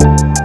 You